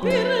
per